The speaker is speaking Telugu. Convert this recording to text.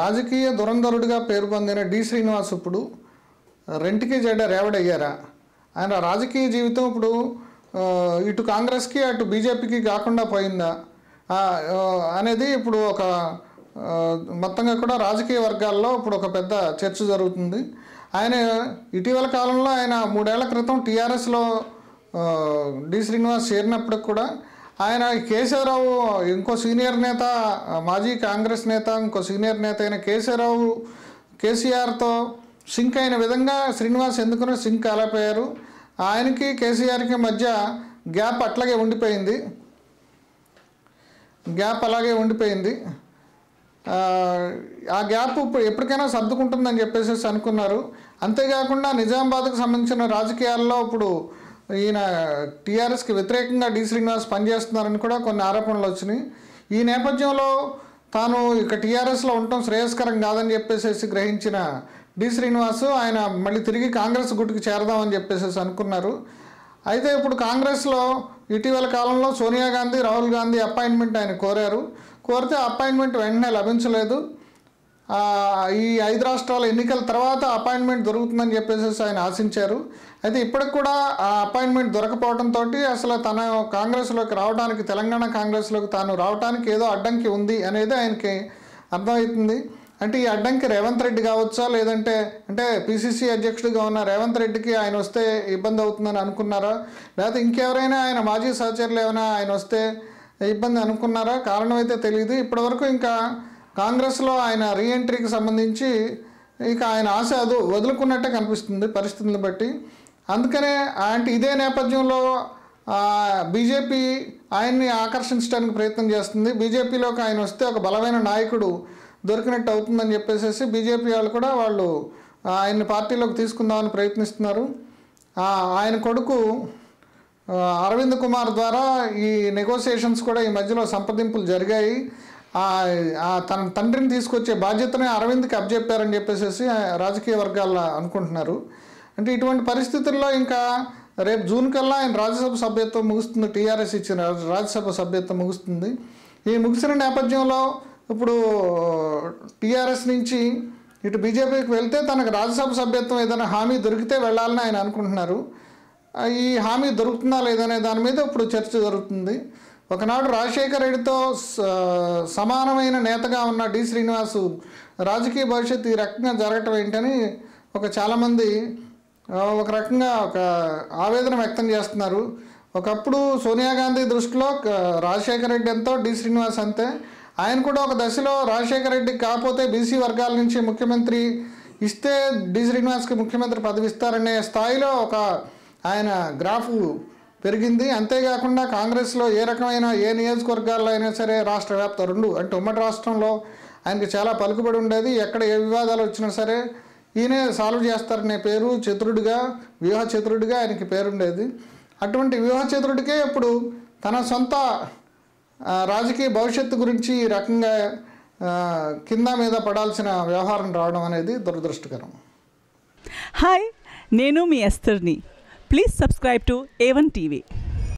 రాజకీయ దురంధరుడిగా పేరు పొందిన డి శ్రీనివాస్ ఇప్పుడు రెంటికి జడ రేవడయ్యారా? ఆయన రాజకీయ జీవితం ఇప్పుడు ఇటు కాంగ్రెస్కి అటు బీజేపీకి కాకుండా పోయిందా? అనేది ఇప్పుడు ఒక మొత్తంగా కూడా రాజకీయ వర్గాల్లో ఇప్పుడు ఒక పెద్ద చర్చ జరుగుతుంది. ఆయన ఇటీవల కాలంలో ఆయన మూడేళ్ళ క్రితం టీఆర్ఎస్లో డి శ్రీనివాస్ చేరినప్పటికి కూడా ఆయన కేశవరావు ఇంకో సీనియర్ నేత మాజీ కాంగ్రెస్ నేత ఇంకో సీనియర్ నేత అయిన కేశవరావు కేసీఆర్తో సింక్ అయిన విధంగా శ్రీనివాస్ ఎందుకునో సింక్ కాలేకపోయారు. ఆయనకి కేసీఆర్కి మధ్య గ్యాప్ అట్లాగే ఉండిపోయింది. గ్యాప్ అలాగే ఉండిపోయింది. ఆ గ్యాప్ ఇప్పుడు ఎప్పటికైనా సర్దుకుంటుందని చెప్పేసి అనుకున్నారు. అంతేకాకుండా నిజామాబాద్కు సంబంధించిన రాజకీయాల్లో ఇప్పుడు ఈయన టీఆర్ఎస్కి వ్యతిరేకంగా డి. శ్రీనివాస్ పనిచేస్తున్నారని కూడా కొన్ని ఆరోపణలు వచ్చినాయి. ఈ నేపథ్యంలో తాను ఇక టీఆర్ఎస్లో ఉండటం శ్రేయస్కరం కాదని చెప్పేసి గ్రహించిన డి. శ్రీనివాస్ ఆయన మళ్ళీ తిరిగి కాంగ్రెస్ గుట్టుకు చేరదామని చెప్పేసి అనుకున్నారు. అయితే ఇప్పుడు కాంగ్రెస్లో ఇటీవల కాలంలో సోనియా గాంధీ రాహుల్ గాంధీ అపాయింట్మెంట్ ఆయన కోరారు. కోరితే అపాయింట్మెంట్ వెంటనే లభించలేదు. ఈ ఐదు రాష్ట్రాల ఎన్నికల తర్వాత అపాయింట్మెంట్ దొరుకుతుందని చెప్పేసి ఆయన ఆశించారు. అయితే ఇప్పటికి కూడా ఆ అపాయింట్మెంట్ దొరకపోవడంతో అసలు తన కాంగ్రెస్లోకి రావడానికి తెలంగాణ కాంగ్రెస్లోకి తాను రావడానికి ఏదో అడ్డంకి ఉంది అనేది ఆయనకి అర్థమవుతుంది. అంటే ఈ అడ్డంకి రేవంత్ రెడ్డి కావచ్చా? లేదంటే అంటే పిసిసి అధ్యక్షుడిగా ఉన్న రేవంత్ రెడ్డికి ఆయన వస్తే ఇబ్బంది అవుతుందని అనుకున్నారా? లేకపోతే ఇంకెవరైనా ఆయన మాజీ సహచరులు ఏమైనా ఆయన వస్తే ఇబ్బంది అనుకున్నారా? కారణం అయితే తెలియదు ఇప్పటివరకు ఇంకా కాంగ్రెస్లో ఆయన రీఎంట్రీకి సంబంధించి ఇక ఆయన ఆశ అదు వదులుకున్నట్టే కనిపిస్తుంది పరిస్థితులను బట్టి. అందుకనే అంటే ఇదే నేపథ్యంలో బీజేపీ ఆయన్ని ఆకర్షించడానికి ప్రయత్నం చేస్తుంది. బీజేపీలోకి ఆయన వస్తే ఒక బలమైన నాయకుడు దొరికినట్టు అవుతుందని చెప్పేసి బీజేపీ వాళ్ళు కూడా వాళ్ళు ఆయన్ని పార్టీలోకి తీసుకుందామని ప్రయత్నిస్తున్నారు. ఆయన కొడుకు అరవింద్ కుమార్ ద్వారా ఈ నెగోసియేషన్స్ కూడా ఈ మధ్యలో సంప్రదింపులు జరిగాయి. తన తండ్రిని తీసుకొచ్చే బాధ్యతనే అరవింద్కి అప్పచెప్పారని చెప్పేసి రాజకీయ వర్గాల్లో అనుకుంటున్నారు. అంటే ఇటువంటి పరిస్థితుల్లో ఇంకా రేపు జూన్ కల్లా ఆయన రాజ్యసభ సభ్యత్వం ముగుస్తుంది టీఆర్ఎస్ ఇచ్చిన రాజ్యసభ సభ్యత్వం ముగుస్తుంది. ఈ ముగిసిన నేపథ్యంలో ఇప్పుడు టీఆర్ఎస్ నుంచి ఇటు బీజేపీకి వెళ్తే తనకు రాజ్యసభ సభ్యత్వం ఏదైనా హామీ దొరికితే వెళ్ళాలని ఆయన అనుకుంటున్నారు. ఈ హామీ దొరుకుతుందా లేదనే దాని మీద ఇప్పుడు చర్చ జరుగుతుంది. ఒకనాడు రాజశేఖర రెడ్డితో స- సమానమైన నేతగా ఉన్న డి శ్రీనివాసు రాజకీయ భవిష్యత్తు ఈ రకంగా జరగటం ఏంటని ఒక చాలామంది ఒక రకంగా ఒక ఆవేదన వ్యక్తం చేస్తున్నారు. ఒకప్పుడు సోనియా గాంధీ దృష్టిలో రాజశేఖర రెడ్డి ఎంతో డి శ్రీనివాస్ అంతే. ఆయన కూడా ఒక దశలో రాజశేఖర రెడ్డి కాకపోతే బీసీ వర్గాల నుంచి ముఖ్యమంత్రి ఇస్తే డి శ్రీనివాస్కి ముఖ్యమంత్రి పదవి ఇస్తారనే స్థాయిలో ఒక ఆయన గ్రాఫ్ పెరిగింది. అంతేకాకుండా కాంగ్రెస్లో ఏ రకమైన ఏ నియోజకవర్గాల్లో అయినా సరే రాష్ట్ర వ్యాప్త రెండు అంటే ఉమ్మడి రాష్ట్రంలో ఆయనకి చాలా పలుకుబడి ఉండేది. ఎక్కడ ఏ వివాదాలు వచ్చినా సరే ఈయనే సాల్వ్ చేస్తారనే పేరు చతురుడిగా వ్యూహ చతురుడిగా ఆయనకి పేరుండేది. అటువంటి వ్యూహ చతురుడికే ఇప్పుడు తన సొంత రాజకీయ భవిష్యత్తు గురించి ఈ రకంగా కింద మీద పడాల్సిన వ్యవహారం రావడం అనేది దురదృష్టకరం. హాయ్ నేను మీ ఎస్తర్ని. Please subscribe to A1 TV.